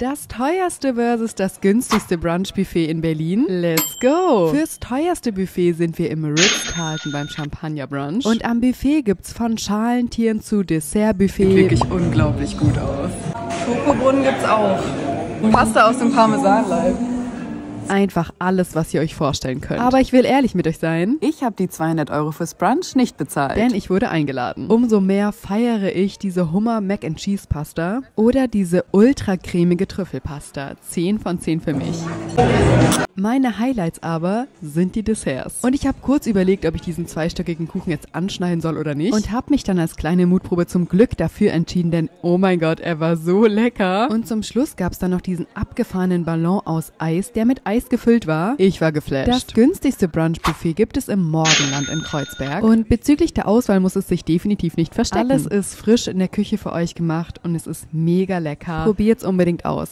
Das teuerste versus das günstigste Brunch-Buffet in Berlin. Let's go! Fürs teuerste Buffet sind wir im Ritz-Carlton beim Champagner-Brunch. Und am Buffet gibt's von Schalentieren zu Dessert-Buffet. Sieht wirklich unglaublich gut aus. Schokobrunnen gibt's auch. Pasta aus dem Parmesanleib einfach alles, was ihr euch vorstellen könnt. Aber ich will ehrlich mit euch sein. Ich habe die 200 Euro fürs Brunch nicht bezahlt. Denn ich wurde eingeladen. Umso mehr feiere ich diese Hummer Mac and Cheese Pasta oder diese ultra cremige Trüffelpasta. 10 von 10 für mich. Meine Highlights aber sind die Desserts. Und ich habe kurz überlegt, ob ich diesen zweistöckigen Kuchen jetzt anschneiden soll oder nicht. Und habe mich dann als kleine Mutprobe zum Glück dafür entschieden, denn oh mein Gott, er war so lecker. Und zum Schluss gab es dann noch diesen abgefahrenen Ballon aus Eis, der mit Eis Eis gefüllt war. Ich war geflasht. Das günstigste Brunch-Buffet gibt es im Morgenland in Kreuzberg. Und bezüglich der Auswahl muss es sich definitiv nicht verstecken. Alles ist frisch in der Küche für euch gemacht und es ist mega lecker. Probiert's unbedingt aus.